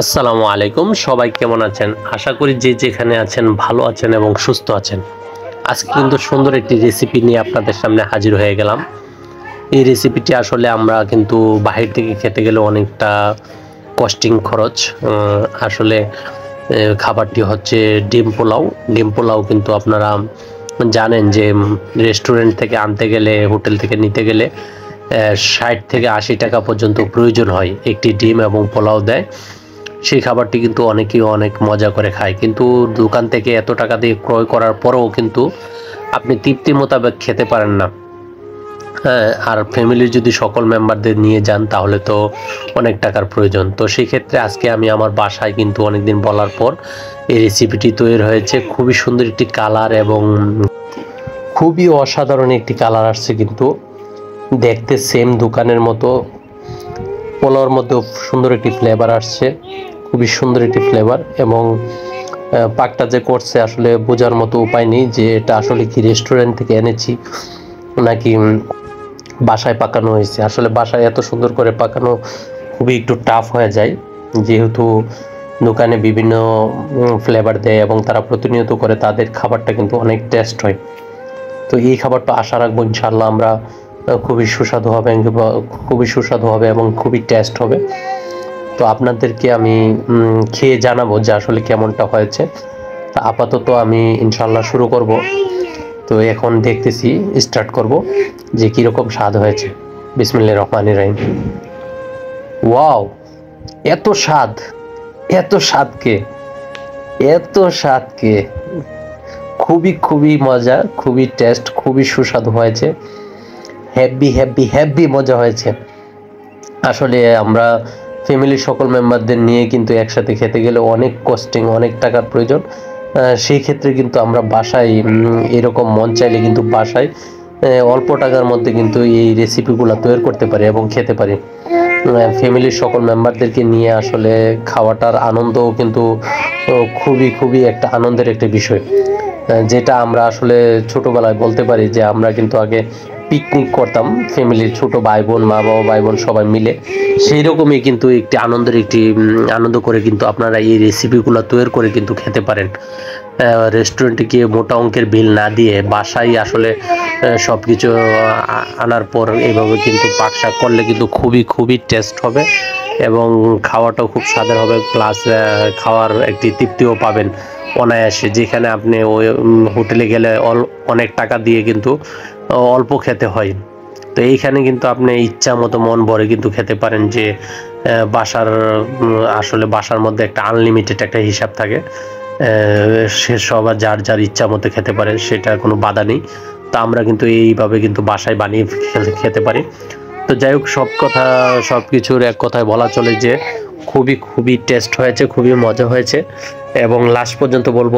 আসসালামু আলাইকুম। সবাই কেমন আছেন? আশা করি যে যেখানে আছেন ভালো আছেন এবং সুস্থ আছেন। আজকে কিন্তু সুন্দর একটি রেসিপি নিয়ে আপনাদের সামনে হাজির হয়ে গেলাম। এই রেসিপিটি আসলে আমরা কিন্তু বাহির থেকে খেতে গেলে অনেকটা কস্টিং খরচ। আসলে খাবারটি হচ্ছে ডিম পোলাও। ডিম পোলাও কিন্তু আপনারা জানেন যে রেস্টুরেন্ট থেকে আনতে গেলে, হোটেল থেকে নিতে গেলে ষাট থেকে আশি টাকা পর্যন্ত প্রয়োজন হয়। একটি ডিম এবং পোলাও দেয়। সেই খাবারটি কিন্তু অনেকেই অনেক মজা করে খায়। কিন্তু দোকান থেকে এত টাকা দিয়ে ক্রয় করার পরেও কিন্তু আপনি তৃপ্তি মোতাবেক খেতে পারেন না। হ্যাঁ আর ফ্যামিলির যদি সকল মেম্বারদের নিয়ে যান, তাহলে তো অনেক টাকার প্রয়োজন। তো সেই ক্ষেত্রে আজকে আমি আমার বাসায় কিন্তু অনেকদিন বলার পর এই রেসিপিটি তৈরি হয়েছে। খুবই সুন্দর একটি কালার এবং খুবই অসাধারণ একটি কালার আসছে কিন্তু। দেখতে সেম দোকানের মতো, পোলাওর মধ্যেও সুন্দর একটি ফ্লেভার আসছে। খুবই সুন্দর একটি ফ্লেভার এবং পাকটা যে করছে আসলে বোঝার মতো উপায় নেই যে এটা আসলে কি রেস্টুরেন্ট থেকে এনেছি নাকি বাসায় পাকানো হয়েছে। আসলে বাসায় এত সুন্দর করে পাকানো খুবই একটু টাফ হয়ে যায়। যেহেতু দোকানে বিভিন্ন ফ্লেভার দেয় এবং তারা প্রতিনিয়ত করে, তাদের খাবারটা কিন্তু অনেক টেস্ট হয়। তো এই খাবারটা আশা রাখব ইনশাল্লাহ আমরা খুবই সুস্বাদু হবে খুবই সুস্বাদু হবে এবং খুবই টেস্ট হবে। তো আপনাদেরকে আমি খেয়ে জানাব যে আসলে কেমনটা হয়েছে। তা আপাতত আমি ইনশাল্লাহ শুরু করব। তো এখন দেখতেছি স্টার্ট করব যে কীরকম স্বাদ হয়েছে। বিসমিল্লা রহমান রাহিম। ওয়াও, এত স্বাদ, এত স্বাদকে এত স্বাদকে। খুবই খুবই মজা, খুবই টেস্ট খুবই সুস্বাদু হয়েছে। হ্যাপি হ্যাপি হ্যাপি মজা হয়েছে। আসলে আমরা ফ্যামিলির সকল মেম্বারদের নিয়ে কিন্তু একসাথে খেতে গেলে অনেক কস্টিং অনেক টাকার প্রয়োজন। সেই ক্ষেত্রে কিন্তু আমরা বাসায় এরকম মন চাইলে কিন্তু বাসায় অল্প টাকার মধ্যে কিন্তু এই রেসিপিগুলো তৈরি করতে পারি এবং খেতে পারি। ফ্যামিলির সকল মেম্বারদেরকে নিয়ে আসলে খাওয়াটার আনন্দও কিন্তু খুবই খুবই একটা আনন্দের একটা বিষয়। যেটা আমরা আসলে ছোটবেলায় বলতে পারি যে আমরা কিন্তু আগে পিকনিক করতাম ফ্যামিলির ছোট ভাই বোন মা বাবা ভাই বোন সবাই মিলে। সেই রকমই কিন্তু একটি আনন্দের একটি আনন্দ করে কিন্তু আপনারা এই রেসিপিগুলো তৈরি করে কিন্তু খেতে পারেন। রেস্টুরেন্টে গিয়ে মোটা অঙ্কের বিল না দিয়ে বাসায় আসলে সব কিছু আনার পর এইভাবে কিন্তু পাক শাক করলে কিন্তু খুবই খুবই টেস্ট হবে এবং খাওয়াটাও খুব স্বাদের হবে। প্লাস খাওয়ার একটি তৃপ্তিও পাবেন। অনায়াসে, যেখানে আপনি ওই হোটেলে গেলে অনেক টাকা দিয়ে কিন্তু অল্প খেতে হয়। তো এইখানে কিন্তু আপনি ইচ্ছা মতো মন ভরে কিন্তু খেতে পারেন যে বাসার আসলে বাসার মধ্যে একটা আনলিমিটেড একটা হিসাব থাকে। সে সবার যার যার ইচ্ছা মতো খেতে পারে সেটা কোনো বাধা নেই। তা আমরা কিন্তু এইভাবে কিন্তু বাসায় বানিয়ে খেতে পারি। তো যাই হোক, সব কথা সব কিছুর এক কথায় বলা চলে যে খুবই খুবই টেস্ট হয়েছে, খুবই মজা হয়েছে। এবং লাস্ট পর্যন্ত বলব